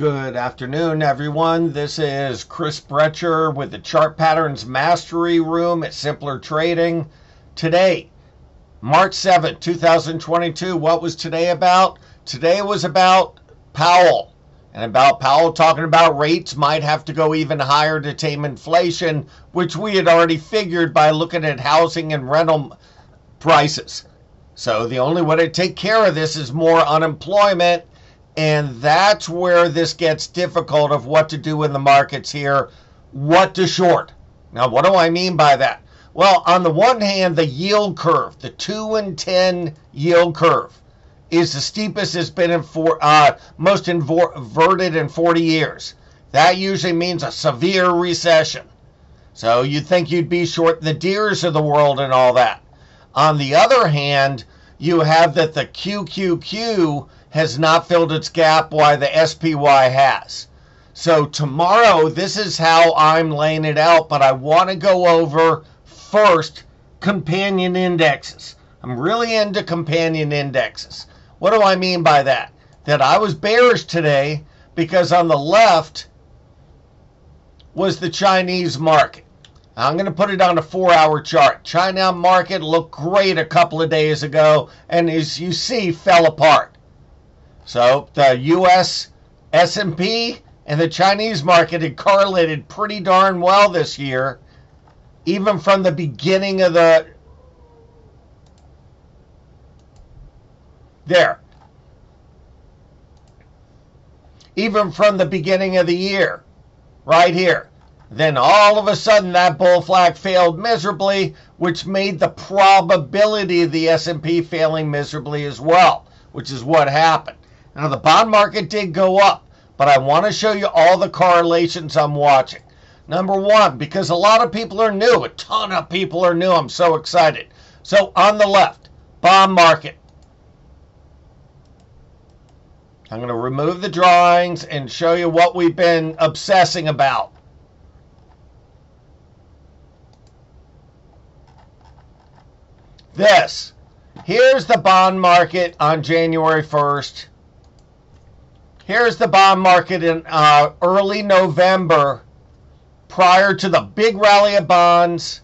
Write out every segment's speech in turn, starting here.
Good afternoon, everyone. This is Chris Brecher with the Chart Patterns Mastery Room at Simpler Trading. Today, March 7th, 2022. What was today about? Today was about Powell and about Powell talking about rates might have to go even higher to tame inflation, which we had already figured by looking at housing and rental prices. So the only way to take care of this is more unemployment and that's where this gets difficult of what to do in the markets here, what to short. Now, what do I mean by that? Well, on the one hand, the yield curve, the 2 and 10 yield curve, is the steepest it's been in for uh, most inverted in 40 years. That usually means a severe recession. So you'd think you'd be short the Deeres of the world and all that. On the other hand, you have that the QQQ has not filled its gap why the SPY has. So tomorrow, this is how I'm laying it out, but I want to go over first companion indexes. I'm really into companion indexes. What do I mean by that? That I was bearish today because on the left was the Chinese market. I'm going to put it on a four hour chart. China market looked great a couple of days ago and as you see fell apart. So the U.S. S&P and the Chinese market had correlated pretty darn well this year, even from the beginning of the there. Even from the beginning of the year, right here. Then all of a sudden that bull flag failed miserably, which made the probability of the S&P failing miserably as well, which is what happened. Now, the bond market did go up, but I want to show you all the correlations I'm watching. Number one, because a lot of people are new, a ton of people are new. I'm so excited. So, on the left, bond market. I'm going to remove the drawings and show you what we've been obsessing about. This. Here's the bond market on January 1st. Here's the bond market in uh, early November prior to the big rally of bonds.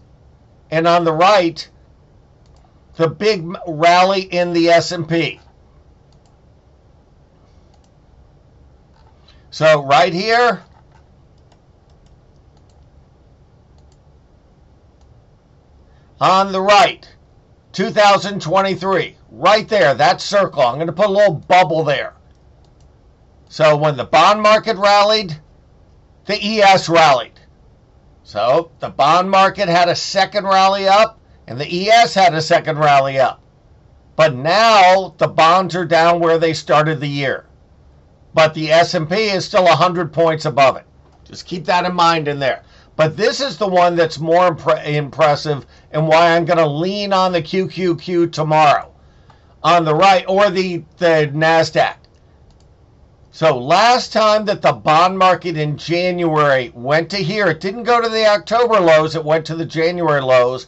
And on the right, the big rally in the S&P. So right here, on the right, 2023, right there, that circle. I'm going to put a little bubble there. So when the bond market rallied, the ES rallied. So the bond market had a second rally up, and the ES had a second rally up. But now the bonds are down where they started the year. But the S&P is still 100 points above it. Just keep that in mind in there. But this is the one that's more impre impressive and why I'm going to lean on the QQQ tomorrow on the right or the, the NASDAQ. So last time that the bond market in January went to here, it didn't go to the October lows, it went to the January lows.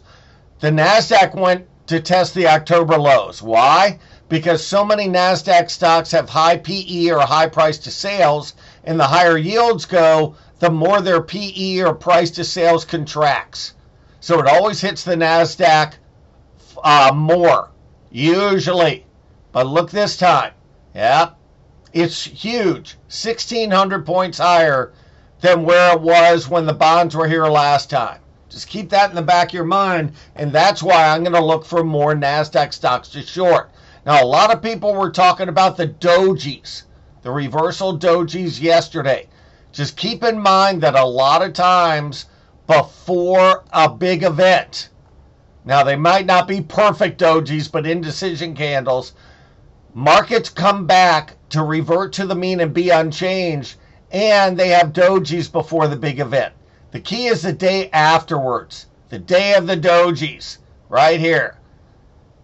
The NASDAQ went to test the October lows. Why? Because so many NASDAQ stocks have high PE or high price to sales, and the higher yields go, the more their PE or price to sales contracts. So it always hits the NASDAQ uh, more, usually. But look this time. Yep, it's huge, 1,600 points higher than where it was when the bonds were here last time. Just keep that in the back of your mind, and that's why I'm going to look for more NASDAQ stocks to short. Now, a lot of people were talking about the dojis, the reversal dojis yesterday. Just keep in mind that a lot of times before a big event, now they might not be perfect dojis, but indecision candles, markets come back to revert to the mean and be unchanged, and they have dojis before the big event. The key is the day afterwards, the day of the dojis, right here.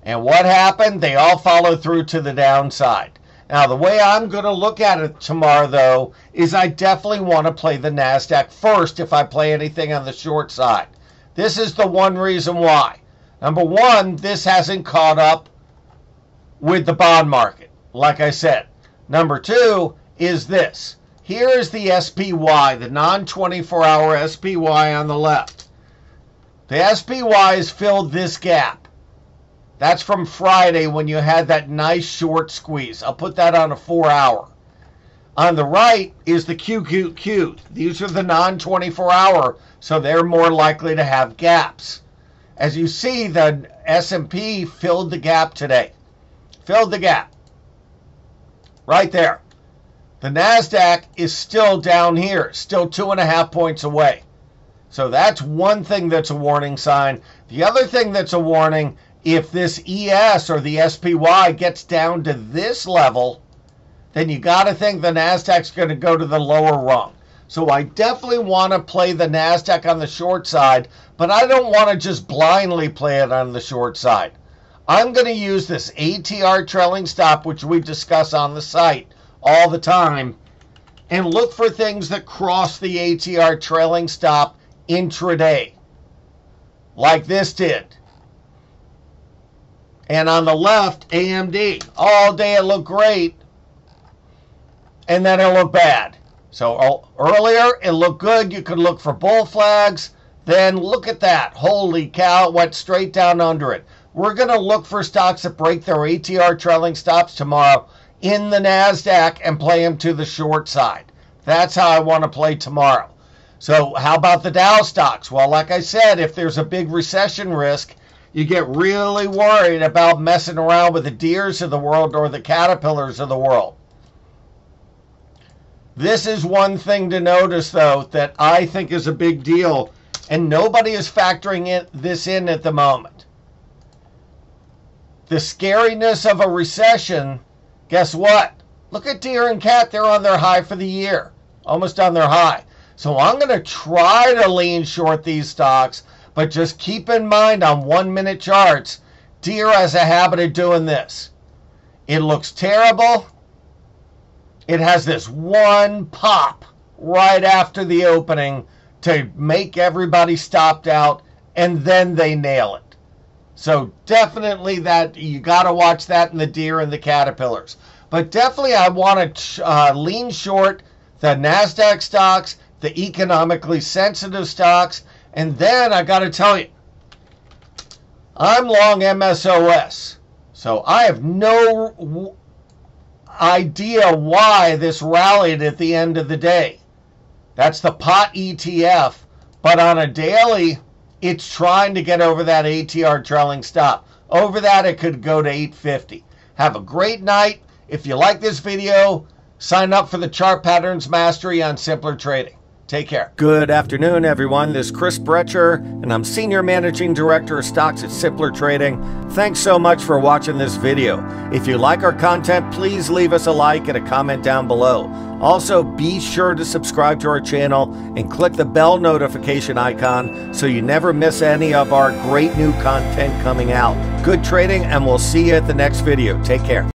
And what happened? They all followed through to the downside. Now, the way I'm going to look at it tomorrow, though, is I definitely want to play the NASDAQ first if I play anything on the short side. This is the one reason why. Number one, this hasn't caught up with the bond market, like I said. Number two is this. Here is the SPY, the non 24 hour SPY on the left. The SPY has filled this gap. That's from Friday when you had that nice short squeeze. I'll put that on a four hour. On the right is the QQQ. These are the non 24 hour, so they're more likely to have gaps. As you see, the S&P filled the gap today. Filled the gap. Right there. The NASDAQ is still down here, still two and a half points away. So that's one thing that's a warning sign. The other thing that's a warning if this ES or the SPY gets down to this level, then you got to think the NASDAQ's going to go to the lower rung. So I definitely want to play the NASDAQ on the short side, but I don't want to just blindly play it on the short side. I'm going to use this ATR trailing stop, which we discuss on the site all the time, and look for things that cross the ATR trailing stop intraday, like this did. And on the left, AMD. All day it looked great, and then it looked bad. So oh, earlier it looked good. You could look for bull flags. Then look at that. Holy cow, it went straight down under it. We're going to look for stocks that break their ATR trailing stops tomorrow in the NASDAQ and play them to the short side. That's how I want to play tomorrow. So, how about the Dow stocks? Well, like I said, if there's a big recession risk, you get really worried about messing around with the Deeres of the world or the Caterpillars of the world. This is one thing to notice, though, that I think is a big deal, and nobody is factoring it, this in at the moment. The scariness of a recession, guess what? Look at Deere and Cat, they're on their high for the year, almost on their high. So I'm going to try to lean short these stocks, but just keep in mind on one minute charts, Deere has a habit of doing this. It looks terrible it has this one pop right after the opening to make everybody stopped out, and then they nail it. So definitely that you got to watch that in the Deere and the caterpillars. But definitely, I want to uh, lean short the Nasdaq stocks, the economically sensitive stocks, and then I got to tell you, I'm long MSOS, so I have no idea why this rallied at the end of the day. That's the pot ETF, but on a daily, it's trying to get over that ATR trailing stop. Over that, it could go to 850. Have a great night. If you like this video, sign up for the Chart Patterns Mastery on Simpler Trading. Take care. Good afternoon, everyone. This is Chris Brecher, and I'm Senior Managing Director of Stocks at Simpler Trading. Thanks so much for watching this video. If you like our content, please leave us a like and a comment down below. Also, be sure to subscribe to our channel and click the bell notification icon so you never miss any of our great new content coming out. Good trading, and we'll see you at the next video. Take care.